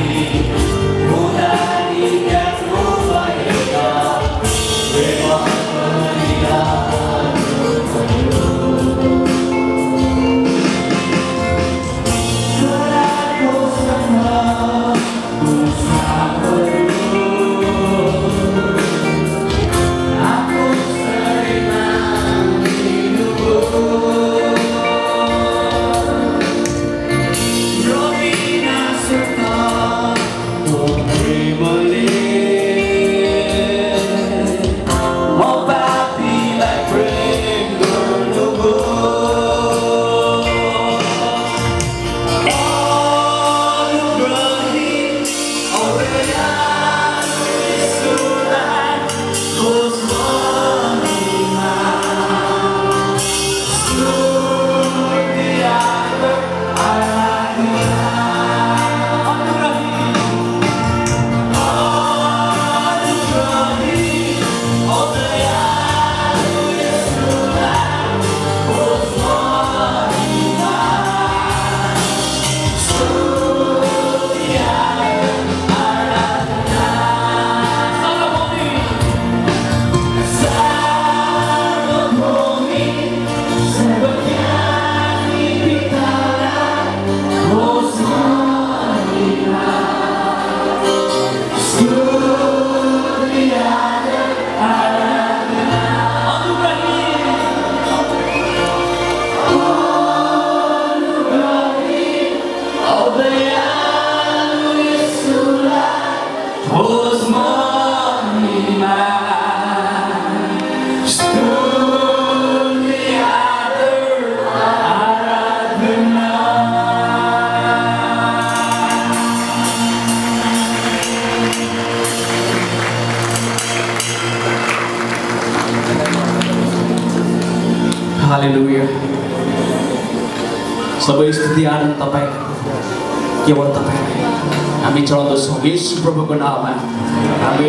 You. हालेलुया सबै स्तुति आनन्द तपाईँलाई केवल तपाईँलाई हामी चढाउँदछौँ यस प्रभुको नाममा हामी